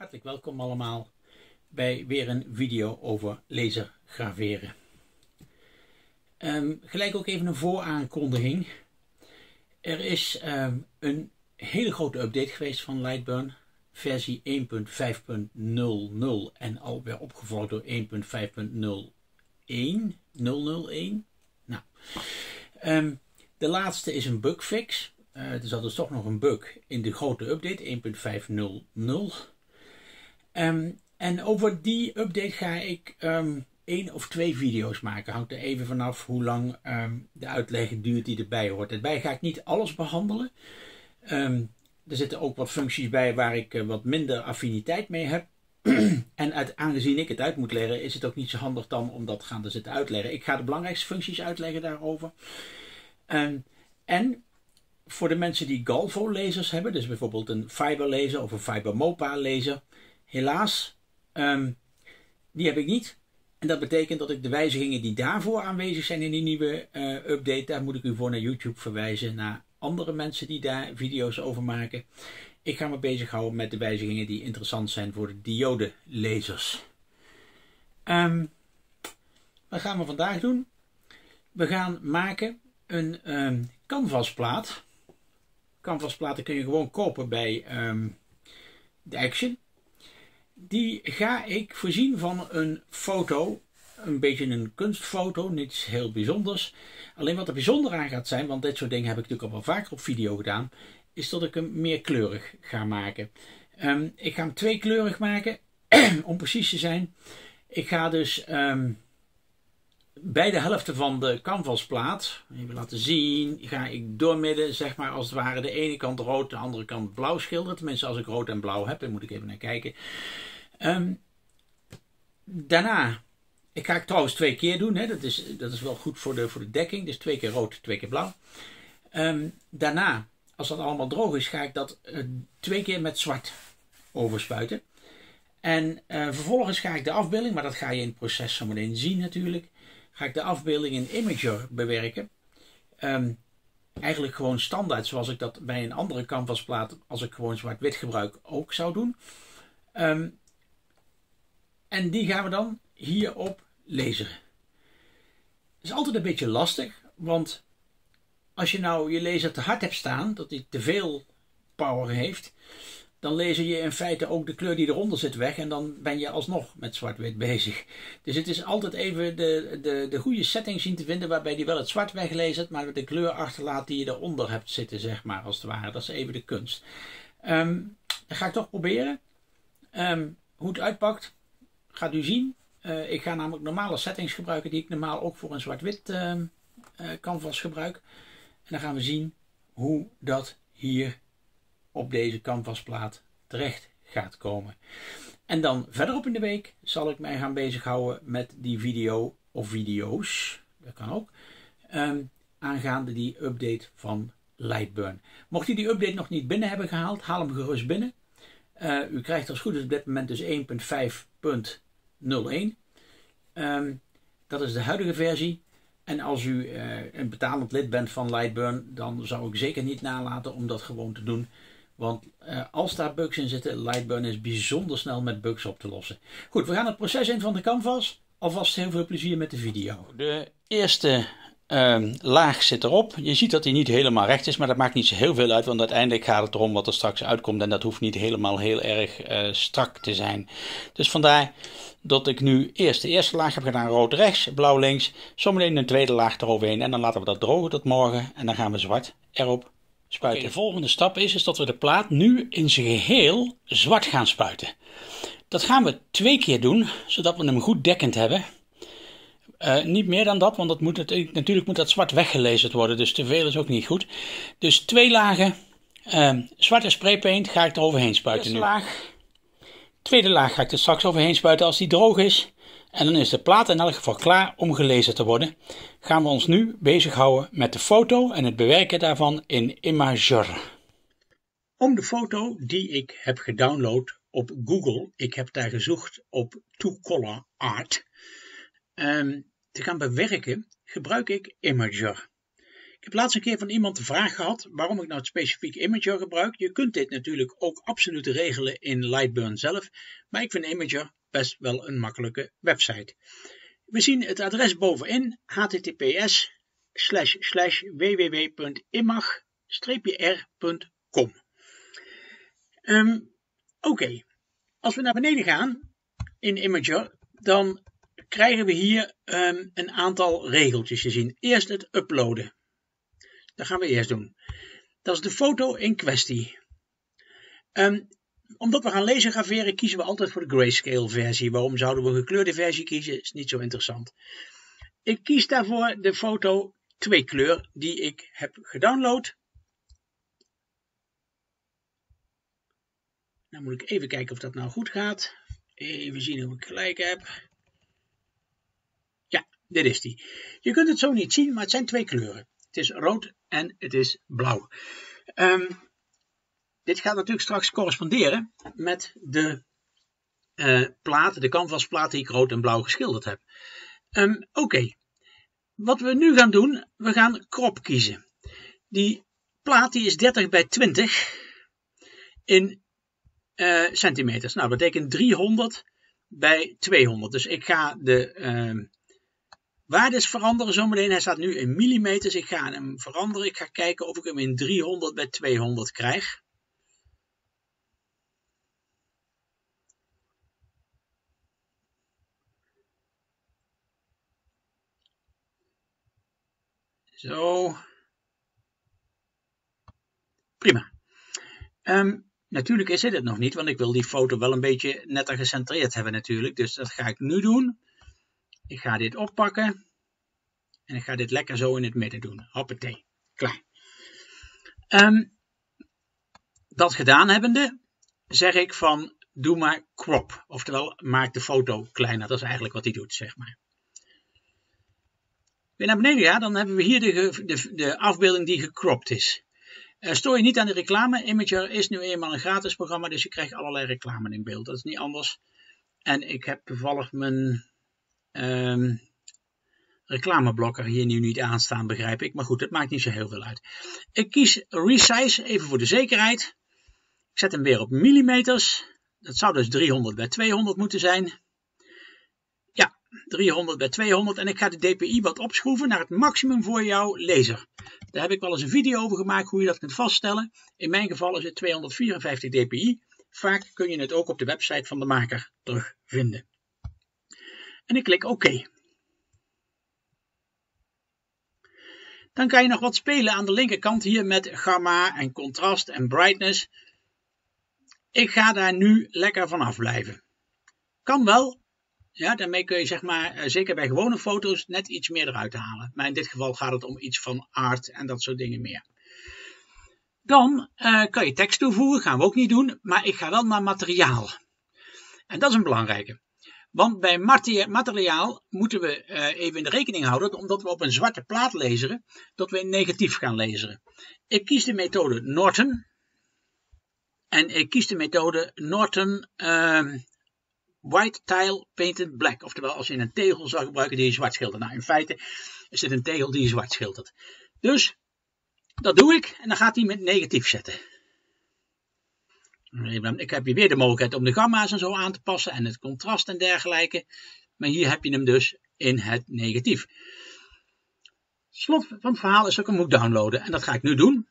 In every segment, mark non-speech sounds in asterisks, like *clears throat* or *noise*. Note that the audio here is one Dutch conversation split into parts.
Hartelijk welkom allemaal bij weer een video over laser graveren. Ehm, gelijk ook even een vooraankondiging. Er is ehm, een hele grote update geweest van Lightburn. Versie 1.5.00 en alweer opgevolgd door 1.5.01. 001. Nou, um, de laatste is een bugfix. Uh, er zat dus toch nog een bug in de grote update 1.5.00. Um, en over die update ga ik um, één of twee video's maken. Hangt er even vanaf hoe lang um, de uitleg duurt die erbij hoort. Daarbij ga ik niet alles behandelen. Er zitten ook wat functies bij waar ik uh, wat minder affiniteit mee heb. *clears throat* en uit, aangezien ik het uit moet leggen, is het ook niet zo handig dan om dat gaan te zitten uitleggen. Ik ga de belangrijkste functies uitleggen daarover. en voor de mensen die Galvo-lasers hebben, dus bijvoorbeeld een Fiber laser of een Fiber Mopa laser, Helaas, um, die heb ik niet. En dat betekent dat ik de wijzigingen die daarvoor aanwezig zijn in die nieuwe uh, update, daar moet ik u voor naar YouTube verwijzen, naar andere mensen die daar video's over maken. Ik ga me bezighouden met de wijzigingen die interessant zijn voor de diode lasers. Um, wat gaan we vandaag doen? We gaan maken een um, canvasplaat. Canvasplaten kun je gewoon kopen bij um, de Action die ga ik voorzien van een foto. Een beetje een kunstfoto, niets heel bijzonders. Alleen wat er bijzonder aan gaat zijn, want dit soort dingen heb ik natuurlijk al wel vaker op video gedaan, is dat ik hem meer kleurig ga maken. Um, ik ga hem twee kleurig maken, *clears throat* om precies te zijn. Ik ga dus um, bij de helft van de canvasplaat, even laten zien, ga ik doormidden, zeg maar als het ware, de ene kant rood, de andere kant blauw schilderen. Tenminste, als ik rood en blauw heb, dan moet ik even naar kijken. Um, daarna, ik ga het trouwens twee keer doen, hè. Dat, is, dat is wel goed voor de, voor de dekking. Dus twee keer rood, twee keer blauw. Um, daarna, als dat allemaal droog is, ga ik dat uh, twee keer met zwart overspuiten. En uh, vervolgens ga ik de afbeelding, maar dat ga je in het proces zo meteen zien natuurlijk, ga ik de afbeelding in Imager bewerken. Um, eigenlijk gewoon standaard, zoals ik dat bij een andere canvasplaat, als ik gewoon zwart-wit gebruik, ook zou doen. Um, en die gaan we dan hierop. Het is altijd een beetje lastig, want als je nou je laser te hard hebt staan, dat hij te veel power heeft, dan lezer je in feite ook de kleur die eronder zit weg en dan ben je alsnog met zwart-wit bezig. Dus het is altijd even de, de, de goede setting zien te vinden waarbij die wel het zwart wegleest, maar de kleur achterlaat die je eronder hebt zitten, zeg maar, als het ware. Dat is even de kunst. Um, dat ga ik toch proberen. Um, hoe het uitpakt, gaat u zien. Uh, ik ga namelijk normale settings gebruiken die ik normaal ook voor een zwart-wit uh, uh, canvas gebruik. En dan gaan we zien hoe dat hier op deze canvasplaat terecht gaat komen. En dan verderop in de week zal ik mij gaan bezighouden met die video of video's, dat kan ook, um, aangaande die update van Lightburn. Mocht u die update nog niet binnen hebben gehaald, haal hem gerust binnen. Uh, u krijgt als goed is op dit moment dus 1.5. 01. Um, dat is de huidige versie. En als u uh, een betalend lid bent van Lightburn, dan zou ik zeker niet nalaten om dat gewoon te doen. Want uh, als daar bugs in zitten, Lightburn is bijzonder snel met bugs op te lossen. Goed, we gaan het proces in van de canvas. Alvast heel veel plezier met de video. De eerste uh, laag zit erop. Je ziet dat hij niet helemaal recht is, maar dat maakt niet zo heel veel uit, want uiteindelijk gaat het erom wat er straks uitkomt en dat hoeft niet helemaal heel erg uh, strak te zijn. Dus vandaar dat ik nu eerst de eerste laag heb gedaan, rood rechts, blauw links, zometeen een tweede laag eroverheen en dan laten we dat drogen tot morgen en dan gaan we zwart erop spuiten. Okay, de volgende stap is, is dat we de plaat nu in zijn geheel zwart gaan spuiten. Dat gaan we twee keer doen, zodat we hem goed dekkend hebben. Uh, niet meer dan dat, want dat moet het, natuurlijk moet dat zwart weggelezen worden, dus te veel is ook niet goed. Dus twee lagen uh, zwarte spraypaint ga ik er overheen spuiten Eerste nu. laag. Tweede laag ga ik er straks overheen spuiten als die droog is. En dan is de plaat in elk geval klaar om gelezen te worden. Gaan we ons nu bezighouden met de foto en het bewerken daarvan in Imager. Om de foto die ik heb gedownload op Google, ik heb daar gezocht op Two Color Art, um, te gaan bewerken gebruik ik Imager. Ik heb laatst een keer van iemand de vraag gehad waarom ik nou het specifiek Imager gebruik. Je kunt dit natuurlijk ook absoluut regelen in Lightburn zelf, maar ik vind Imager best wel een makkelijke website. We zien het adres bovenin https www.imag-r.com um, Oké, als we naar beneden gaan in Imager, dan krijgen we hier um, een aantal regeltjes te zien. Eerst het uploaden. Dat gaan we eerst doen. Dat is de foto in kwestie. Um, omdat we gaan lezen graveren, kiezen we altijd voor de grayscale versie. Waarom zouden we een gekleurde versie kiezen? Is niet zo interessant. Ik kies daarvoor de foto 2 kleur die ik heb gedownload. Dan moet ik even kijken of dat nou goed gaat. Even zien of ik gelijk heb. Ja, dit is die. Je kunt het zo niet zien, maar het zijn twee kleuren. Het is rood en het is blauw. Um, dit gaat natuurlijk straks corresponderen met de uh, plaat, de canvasplaat die ik rood en blauw geschilderd heb. Um, Oké, wat we nu gaan doen, we gaan crop kiezen. Die plaat die is 30 bij 20 in uh, centimeters. Nou, dat betekent 300 bij 200. Dus ik ga de uh, waardes veranderen zometeen. Hij staat nu in millimeters. Ik ga hem veranderen. Ik ga kijken of ik hem in 300 bij 200 krijg. Zo. Prima. Um, natuurlijk is dit het nog niet, want ik wil die foto wel een beetje netter gecentreerd hebben natuurlijk. Dus dat ga ik nu doen. Ik ga dit oppakken. En ik ga dit lekker zo in het midden doen. Hoppatee. Klaar. Um, dat gedaan hebbende, zeg ik van doe maar crop. Oftewel, maak de foto kleiner. Dat is eigenlijk wat hij doet, zeg maar weer naar beneden ga, dan hebben we hier de, de, de afbeelding die gecropt is. Uh, stoor je niet aan de reclame. Imager is nu eenmaal een gratis programma, dus je krijgt allerlei reclame in beeld. Dat is niet anders. En ik heb toevallig mijn um, reclameblokker hier nu niet aanstaan, begrijp ik. Maar goed, het maakt niet zo heel veel uit. Ik kies Resize, even voor de zekerheid. Ik zet hem weer op millimeters. Dat zou dus 300 bij 200 moeten zijn. 300 bij 200 en ik ga de dpi wat opschroeven naar het maximum voor jouw laser. Daar heb ik wel eens een video over gemaakt hoe je dat kunt vaststellen. In mijn geval is het 254 dpi. Vaak kun je het ook op de website van de maker terugvinden. En ik klik oké. Dan kan je nog wat spelen aan de linkerkant hier met gamma en contrast en brightness. Ik ga daar nu lekker vanaf blijven. Kan wel, ja, daarmee kun je zeg maar, eh, zeker bij gewone foto's, net iets meer eruit halen. Maar in dit geval gaat het om iets van art en dat soort dingen meer. Dan uh, kan je tekst toevoegen, gaan we ook niet doen, maar ik ga wel naar materiaal. En dat is een belangrijke. Want bij materiaal moeten we uh, even in de rekening houden, omdat we op een zwarte plaat lezen, dat we in negatief gaan lezen. Ik kies de methode Norton. En ik kies de methode Norton uh, white tile painted black. Oftewel, als je een tegel zou gebruiken die je zwart schildert. Nou, in feite is dit een tegel die je zwart schildert. Dus, dat doe ik. En dan gaat hij met negatief zetten. Ik heb hier weer de mogelijkheid om de gamma's en zo aan te passen. En het contrast en dergelijke. Maar hier heb je hem dus in het negatief. Slot van het verhaal is dat ik hem moet downloaden. En dat ga ik nu doen.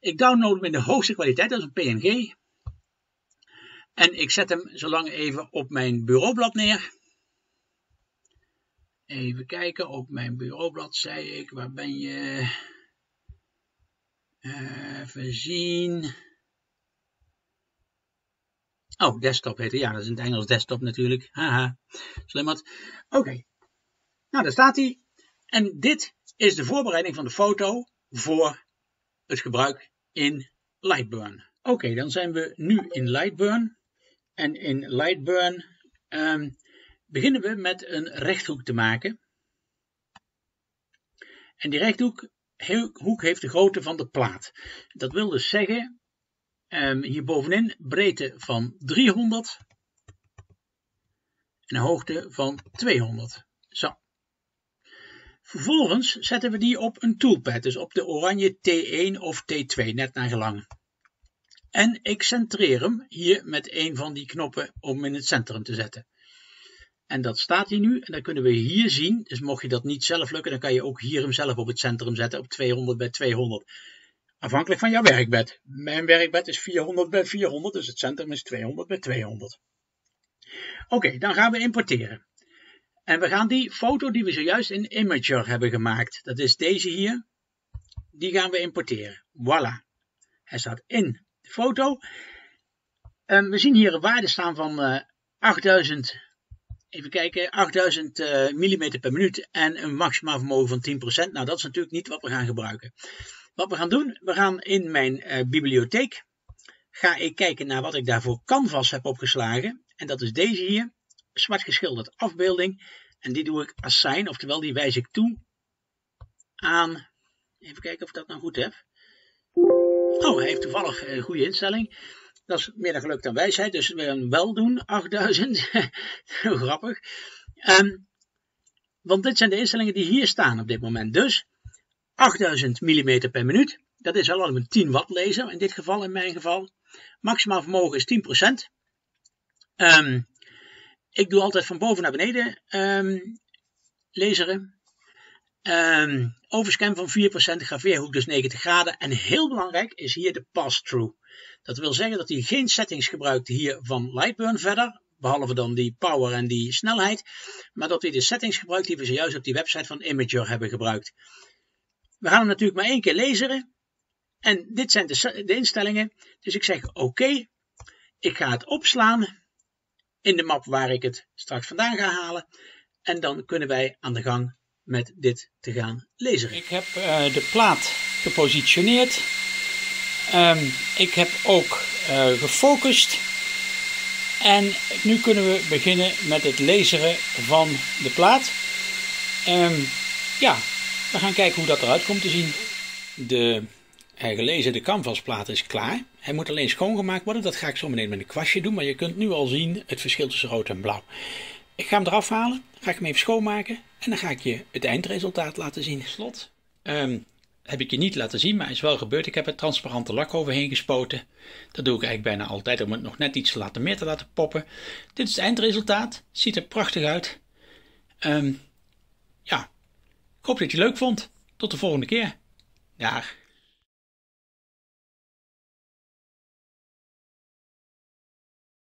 Ik download hem in de hoogste kwaliteit. Dat is een PNG. En ik zet hem zo lang even op mijn bureaublad neer. Even kijken, op mijn bureaublad zei ik, waar ben je? Even zien. Oh, desktop heet het. Ja, dat is in het Engels desktop natuurlijk. Haha, slimmerd. Oké, nou daar staat hij. En dit is de voorbereiding van de foto voor het gebruik in Lightburn. Oké, dan zijn we nu in Lightburn. En in Lightburn um, beginnen we met een rechthoek te maken. En die rechthoek hoek heeft de grootte van de plaat. Dat wil dus zeggen, um, hier bovenin breedte van 300 en hoogte van 200. Zo. Vervolgens zetten we die op een toolpad, dus op de oranje T1 of T2, net naar gelang. En ik centreer hem hier met een van die knoppen om in het centrum te zetten. En dat staat hier nu en dan kunnen we hier zien, dus mocht je dat niet zelf lukken, dan kan je ook hier hem zelf op het centrum zetten op 200 bij 200. Afhankelijk van jouw werkbed. Mijn werkbed is 400 bij 400, dus het centrum is 200 bij 200. Oké, dan gaan we importeren. En we gaan die foto die we zojuist in Imager hebben gemaakt, dat is deze hier, die gaan we importeren. Voilà. Hij staat in de foto. En we zien hier een waarde staan van uh, 8000, even kijken, 8000 uh, mm per minuut en een maximaal vermogen van 10%. Nou, dat is natuurlijk niet wat we gaan gebruiken. Wat we gaan doen, we gaan in mijn uh, bibliotheek, ga ik kijken naar wat ik daarvoor canvas heb opgeslagen. En dat is deze hier zwart geschilderd afbeelding. En die doe ik assign, oftewel die wijs ik toe aan. Even kijken of ik dat nou goed heb. Oh, hij heeft toevallig een goede instelling. Dat is meer dan geluk dan wijsheid, dus we gaan wel doen, *laughs* 8000. Heel grappig. Um, want dit zijn de instellingen die hier staan op dit moment. Dus 8000 mm per minuut. Dat is al een 10 watt laser in dit geval, in mijn geval. Maximaal vermogen is 10%. Um, ik doe altijd van boven naar beneden um, laseren. Um, overscan van 4%, graveerhoek dus 90 graden. En heel belangrijk is hier de pass-through. Dat wil zeggen dat hij geen settings gebruikt hier van Lightburn verder. Behalve dan die power en die snelheid. Maar dat hij de settings gebruikt die we zojuist op die website van Imager hebben gebruikt. We gaan hem natuurlijk maar één keer laseren. En dit zijn de, de instellingen. Dus ik zeg oké. Ik ga het opslaan in de map waar ik het straks vandaan ga halen. En dan kunnen wij aan de gang met dit te gaan lezen. Ik heb uh, de plaat gepositioneerd. Um, ik heb ook uh, gefocust. En nu kunnen we beginnen met het lezen van de plaat. Um, ja, we gaan kijken hoe dat eruit komt te zien. De gelezen de canvasplaat is klaar. Hij moet alleen schoongemaakt worden. Dat ga ik zo meteen met een kwastje doen. Maar je kunt nu al zien het verschil tussen rood en blauw. Ik ga hem eraf halen. Ga ik hem even schoonmaken. En dan ga ik je het eindresultaat laten zien. Slot. Um, heb ik je niet laten zien, maar is wel gebeurd. Ik heb er transparante lak overheen gespoten. Dat doe ik eigenlijk bijna altijd om het nog net iets te laten meer te laten poppen. Dit is het eindresultaat. Ziet er prachtig uit. Um, ja, ik hoop dat je het leuk vond. Tot de volgende keer. Dag.